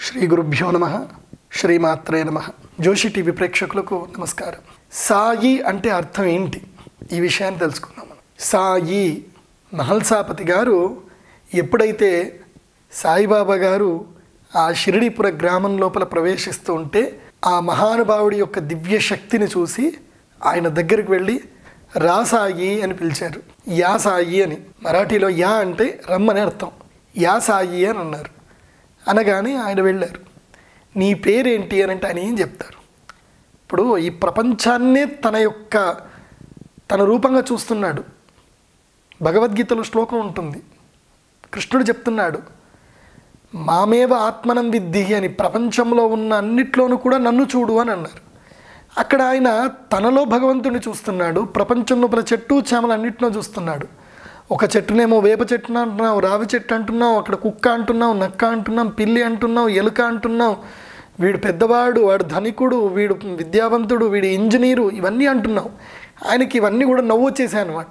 శ్రీ గురుభ్యో నమ. శ్రీమాత్రే నమ. జోషి టీవీ ప్రేక్షకులకు నమస్కారం. సాయి అంటే అర్థం ఏంటి? ఈ విషయాన్ని తెలుసుకుందాం మనం. సాయి మహల్సాపతి గారు ఎప్పుడైతే సాయిబాబా గారు ఆ షిరిడీపుర గ్రామం లోపల ప్రవేశిస్తూ ఉంటే ఆ మహానుభావుడి యొక్క దివ్య శక్తిని చూసి ఆయన దగ్గరికి వెళ్ళి రా సాయి అని పిలిచారు. యా సాయి అని. మరాఠీలో యా అంటే రమ్మని అర్థం. యా సాయి అని అన్నారు. అనగానే ఆయన వెళ్ళారు. నీ పేరేంటి అని అంటే ఆయన ఏం చెప్తారు? ఇప్పుడు ఈ ప్రపంచాన్నే తన యొక్క తన రూపంగా చూస్తున్నాడు. భగవద్గీతలో శ్లోకం ఉంటుంది. కృష్ణుడు చెప్తున్నాడు మామేవ ఆత్మనం విద్ధి అని ప్రపంచంలో ఉన్న అన్నిట్లోనూ కూడా నన్ను చూడు అని అన్నారు. అక్కడ ఆయన తనలో భగవంతుని చూస్తున్నాడు ప్రపంచంలో ప్రతి చెట్టు చేమలు చూస్తున్నాడు. ఒక చెట్టునేమో వేప చెట్టున అంటున్నావు రావి చెట్టు అంటున్నావు అక్కడ కుక్క అంటున్నావు నక్క అంటున్నాం పిల్లి అంటున్నావు ఎలుక అంటున్నావు. వీడు పెద్దవాడు వాడు ధనికుడు వీడు విద్యావంతుడు వీడు ఇంజనీరు ఇవన్నీ అంటున్నావు. ఆయనకి ఇవన్నీ కూడా నవ్వు వచ్చేసాయి అనమాట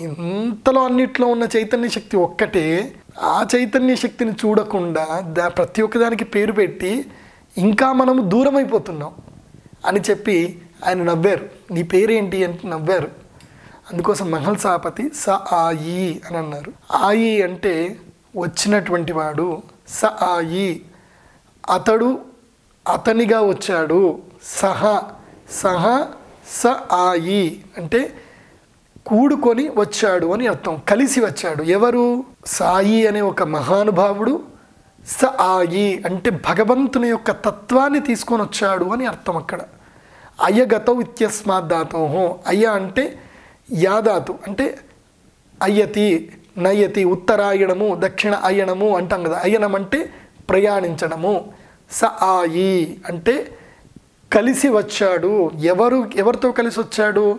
ఇంతలో అన్నిట్లో ఉన్న చైతన్య శక్తి ఒక్కటే. ఆ చైతన్య శక్తిని చూడకుండా దా ప్రతి ఒక్కదానికి పేరు పెట్టి ఇంకా మనము దూరం అయిపోతున్నాం అని చెప్పి ఆయన నవ్వారు. నీ పేరేంటి అని నవ్వారు. అందుకోసం మహల్సాపతి స ఆయి అని అన్నారు. ఆయి అంటే వచ్చినటువంటి వాడు స ఆయి అతడు అతనిగా వచ్చాడు. సహ సహ స ఆయి అంటే కూడుకొని వచ్చాడు అని అర్థం. కలిసి వచ్చాడు. ఎవరు? సాయి అనే ఒక మహానుభావుడు స ఆయి అంటే భగవంతుని యొక్క తత్వాన్ని తీసుకొని వచ్చాడు అని అర్థం అక్కడ. అయ్యగతౌ ఇత్యస్మాత్ దాతో అయ్య అంటే యాదాతు అంటే అయ్యతి నయతి ఉత్తరాయణము దక్షిణ అయనము అంటాం కదా. అయనం అంటే ప్రయాణించడము. స ఆయి అంటే కలిసి వచ్చాడు. ఎవరు ఎవరితో కలిసి వచ్చాడు?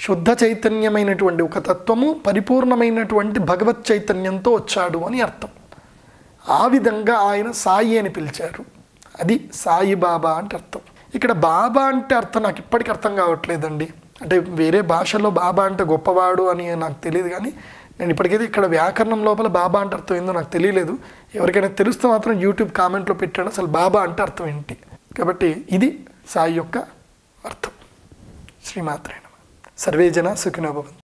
శుద్ధ చైతన్యమైనటువంటి ఒక తత్వము పరిపూర్ణమైనటువంటి భగవత్ చైతన్యంతో వచ్చాడు అని అర్థం. ఆ విధంగా ఆయన సాయి అని పిలిచారు. అది సాయి బాబా అంటే అర్థం. ఇక్కడ బాబా అంటే అర్థం నాకు ఇప్పటికీ అర్థం కావట్లేదండి. అంటే వేరే భాషలో బాబా అంటే గొప్పవాడు అని నాకు తెలియదు కానీ నేను ఇప్పటికైతే ఇక్కడ వ్యాకరణం లోపల బాబా అంటే అర్థం ఏందో నాకు తెలియలేదు. ఎవరికైనా తెలిస్తే మాత్రం యూట్యూబ్ కామెంట్లో పెట్టాడు. అసలు బాబా అంటే అర్థం ఏంటి? కాబట్టి ఇది సాయి యొక్క అర్థం. శ్రీమాత్రేణ సర్వే జన సుఖినోభవంతు